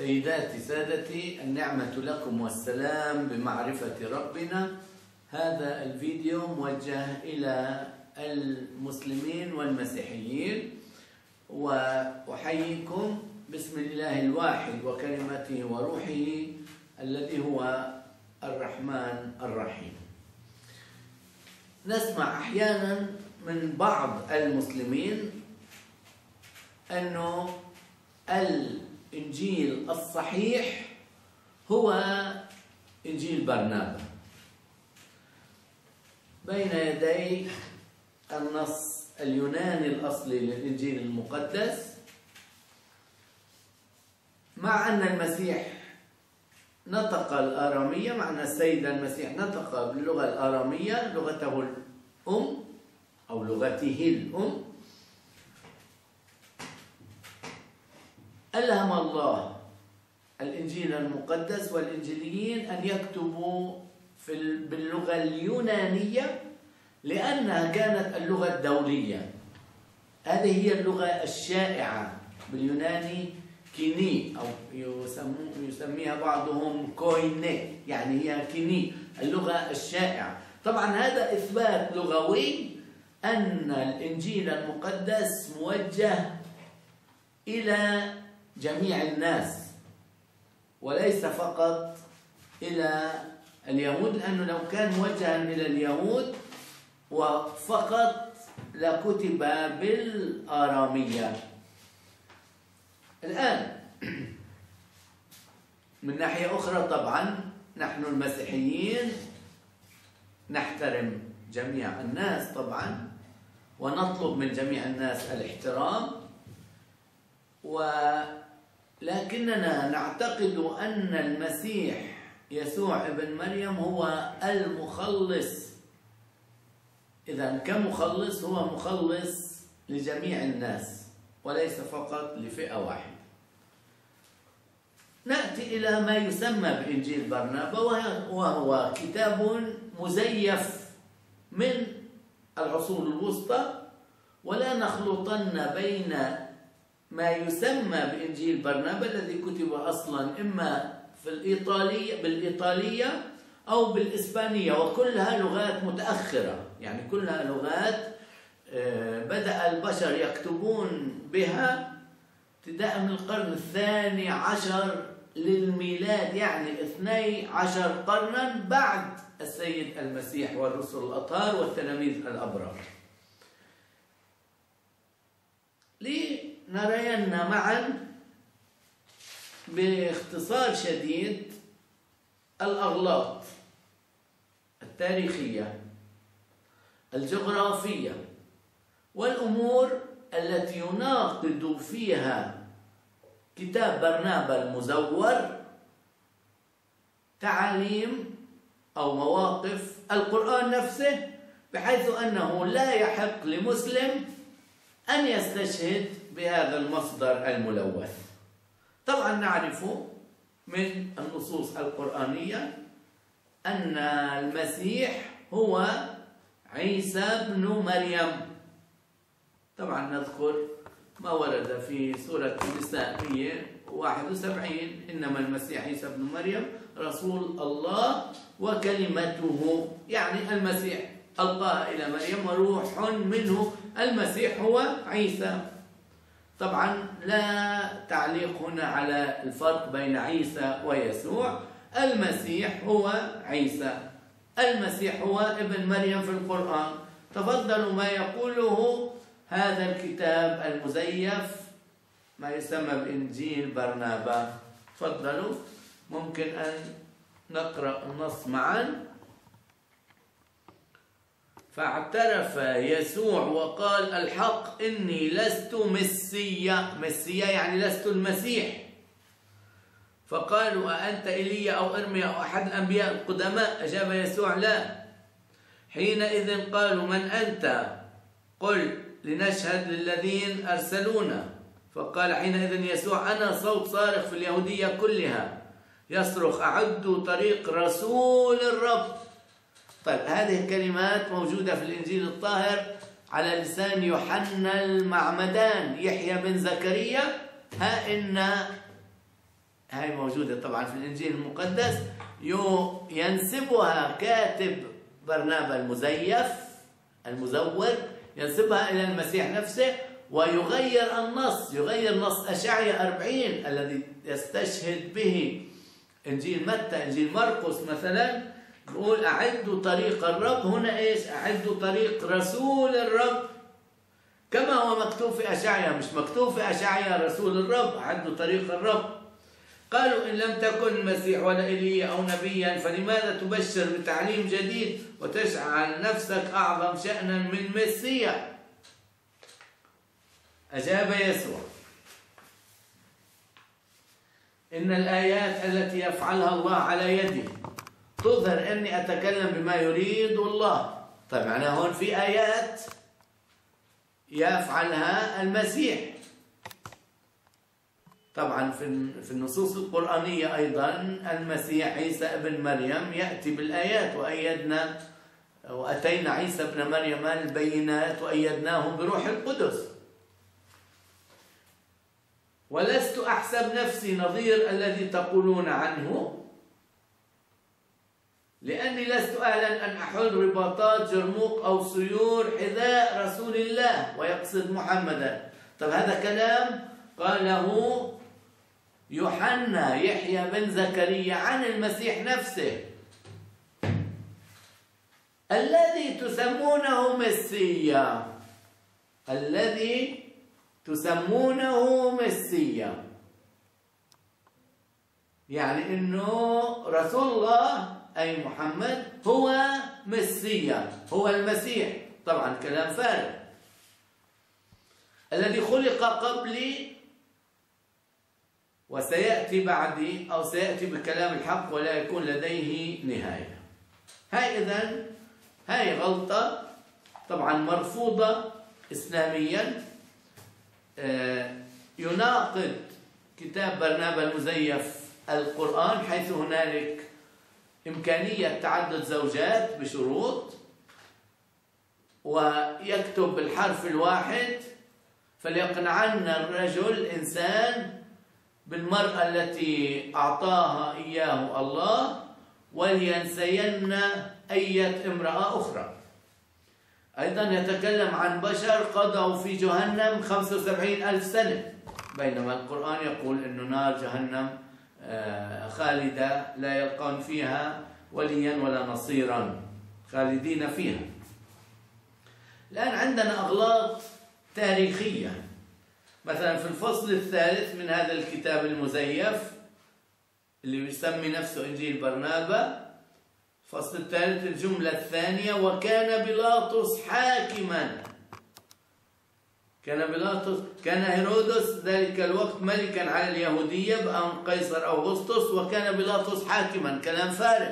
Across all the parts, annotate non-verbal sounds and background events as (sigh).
سيداتي سادتي النعمة لكم والسلام بمعرفة ربنا. هذا الفيديو موجه إلى المسلمين والمسيحيين وأحييكم بسم الله الواحد وكلمته وروحه الذي هو الرحمن الرحيم. نسمع أحيانا من بعض المسلمين أنه الإنجيل الصحيح هو إنجيل برنابا. بين يدي النص اليوناني الأصلي للإنجيل المقدس مع أن المسيح نطق الآرامية مع أن السيد المسيح نطق باللغة الآرامية لغته الأم أو لغته الأم. ألهم الله الإنجيل المقدس والإنجيليين أن يكتبوا في باللغة اليونانية لأنها كانت اللغة الدولية. هذه هي اللغة الشائعة باليوناني كيني أو يسميها بعضهم كويني يعني هي كيني اللغة الشائعة. طبعا هذا إثبات لغوي أن الإنجيل المقدس موجه إلى جميع الناس وليس فقط إلى اليهود لأنه لو كان موجها إلى اليهود وفقط لكتب بالآرامية. الآن (clears throat) من ناحية أخرى طبعا نحن المسيحيين نحترم جميع الناس طبعا ونطلب من جميع الناس الاحترام ولكننا نعتقد أن المسيح يسوع ابن مريم هو المخلص. إذا كمخلص هو مخلص لجميع الناس وليس فقط لفئة واحدة. نأتي إلى ما يسمى بإنجيل برنابا وهو كتاب مزيف من العصور الوسطى. ولا نخلطن بين ما يسمى بإنجيل برنابا الذي كتب أصلا إما في الإيطالية بالإيطالية أو بالإسبانية. وكلها لغات متأخرة. يعني كلها لغات بدأ البشر يكتبون بها ابتداء من القرن الثاني عشر للميلاد يعني اثني عشر قرنا بعد السيد المسيح والرسل الأطهار والتلاميذ الأبرار. لنرين معا باختصار شديد الأغلاط التاريخية الجغرافية والأمور التي يناقض فيها كتاب برنابا المزور تعاليم أو مواقف القرآن نفسه بحيث أنه لا يحق لمسلم أن يستشهد بهذا المصدر الملوث. طبعا نعرف من النصوص القرآنية أن المسيح هو عيسى بن مريم. طبعا نذكر ما ورد في سورة النساء 171 إنما المسيح عيسى بن مريم رسول الله وكلمته. يعني المسيح ألقاها إلى مريم وروح منه. المسيح هو عيسى. طبعا لا تعليق هنا على الفرق بين عيسى ويسوع. المسيح هو عيسى. المسيح هو ابن مريم في القرآن. تفضلوا ما يقوله هذا الكتاب المزيف ما يسمى بإنجيل برنابا. تفضلوا ممكن أن نقرأ النص معا. فاعترف يسوع وقال الحق إني لست مسيا. مسيا يعني لست المسيح. فقالوا أأنت إيليا أو إرميا أو أحد الأنبياء القدماء؟ أجاب يسوع لا. حينئذ قالوا من أنت؟ قل لنشهد للذين أرسلونا. فقال حينئذ يسوع أنا صوت صارخ في اليهودية كلها. يصرخ أعدوا طريق رسول الرب. طيب هذه الكلمات موجودة في الإنجيل الطاهر على لسان يوحنا المعمدان يحيى بن زكريا. ها إن هاي موجودة طبعا في الإنجيل المقدس. ينسبها كاتب برنابا المزيف المزور ينسبها إلى المسيح نفسه ويغير النص يغير نص أشعية أربعين الذي يستشهد به إنجيل متى؟ إنجيل مرقس مثلا. يقول أعدوا طريق الرب. هنا إيش؟ أعدوا طريق رسول الرب. كما هو مكتوب في أشعيا مش مكتوب في أشعيا رسول الرب أعدوا طريق الرب. قالوا إن لم تكن المسيح ولا إيليا أو نبيا فلماذا تبشر بتعليم جديد وتجعل نفسك أعظم شأنا من مسيا أجاب يسوع إن الآيات التي يفعلها الله على يدي تظهر أني أتكلم بما يريد الله. طيب معناها هون في آيات يفعلها المسيح. طبعا في في النصوص القرآنية أيضا المسيح عيسى ابن مريم يأتي بالآيات وأيدنا وأتينا عيسى ابن مريم البينات وأيدناه بروح القدس. ولست أحسب نفسي نظير الذي تقولون عنه. لأني لست أهلا أن أحل رباطات جرموق أو سيور حذاء رسول الله ويقصد محمدا. طب هذا كلام؟ قاله يوحنا يحيى بن زكريا عن المسيح نفسه. الذي تسمونه مسيا. الذي تسمونه مسيا. يعني إنه رسول الله أي محمد هو مسيا هو المسيح. طبعا كلام فارغ. الذي خلق قبلي وسيأتي بعدي أو سيأتي بكلام الحق ولا يكون لديه نهاية. هاي إذن هاي غلطة طبعا مرفوضة إسلاميا. آه، يناقض كتاب برنابا المزيف القرآن حيث هنالك إمكانية تعدد زوجات بشروط ويكتب بالحرف الواحد فليقنعن الرجل إنسان بالمرأة التي أعطاها إياه الله ولينسين أية امرأة أخرى. أيضا يتكلم عن بشر قضوا في جهنم 75 ألف سنة. بينما القرآن يقول أن نار جهنم خالدة لا يلقون فيها وليا ولا نصيرا. خالدين فيها. الآن عندنا أغلاط تاريخية. مثلا في الفصل الثالث من هذا الكتاب المزيف اللي يسمي نفسه إنجيل برنابا الفصل الثالث الجملة الثانية وكان بيلاطس حاكما. كان بيلاطس كان هيرودس ذلك الوقت ملكا على اليهودية بأمر قيصر أغسطس وكان بيلاطس حاكما كلام فارغ.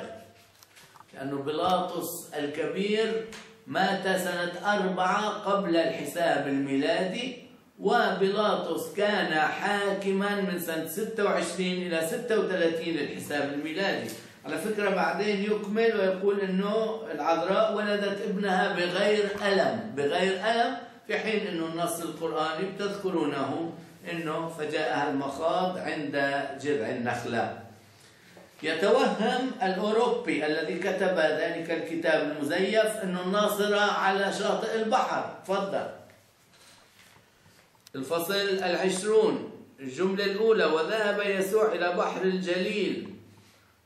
لأنه بيلاطس الكبير مات سنة أربعة قبل الحساب الميلادي وبيلاطس كان حاكما من سنة 26 إلى 36 للحساب الميلادي. على فكرة بعدين يكمل ويقول أنه العذراء ولدت ابنها بغير ألم بغير ألم في حين أنه النص القرآني بتذكرونه أنه فجاءها المخاض عند جذع النخلة. يتوهم الأوروبي الذي كتب ذلك الكتاب المزيف أنه الناصرة على شاطئ البحر. تفضل. الفصل العشرون الجملة الأولى وذهب يسوع إلى بحر الجليل.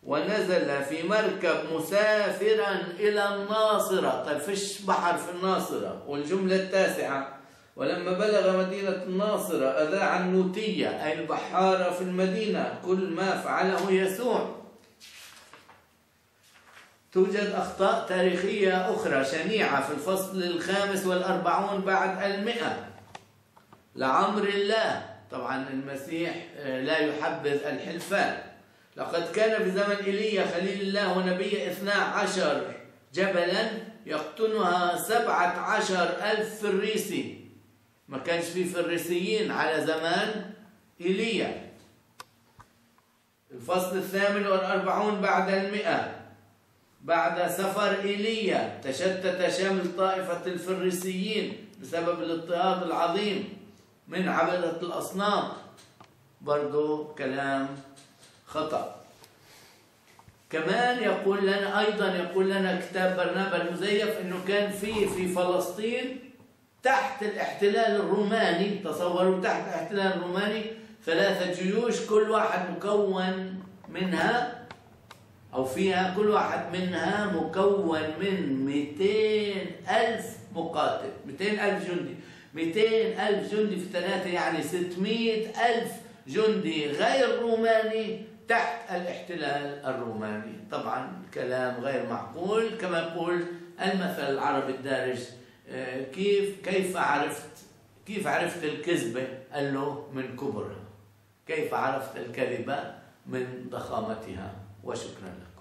ونزل في مركب مسافرا إلى الناصرة. طيب فيش بحر في الناصرة. والجملة التاسعة ولما بلغ مدينة الناصرة أذاع النوتية أي البحارة في المدينة كل ما فعله يسوع. توجد أخطاء تاريخية أخرى شنيعة في الفصل الخامس والأربعون بعد المئة. لعمر الله. طبعا المسيح آه، لا يحبذ الحلفان. لقد كان في زمن إيليا خليل الله ونبي اثنا عشر جبلا يقطنها سبعة عشر ألف فريسي. ما كانش في فريسيين على زمان إيليا. الفصل الثامن والأربعون بعد المئة. بعد سفر إيليا تشتت شمل طائفة الفريسيين بسبب الاضطهاد العظيم من عبدة الأصنام. برضو كلام خطأ. كمان يقول لنا أيضا يقول لنا كتاب برنابا المزيف أنه كان في في فلسطين تحت الاحتلال الروماني تصوروا تحت الاحتلال الروماني ثلاثة جيوش كل واحد مكون منها أو فيها كل واحد منها مكون من 200 ألف مقاتل 200 ألف جندي. 200 ألف جندي في ثلاثة يعني 600 ألف جندي غير روماني تحت الاحتلال الروماني. طبعا كلام غير معقول كما يقول المثل العربي الدارج آه، كيف كيف عرفت كيف عرفت الكذبة؟ قال له من كبرها. كيف عرفت الكذبة؟ من ضخامتها. وشكرا لك.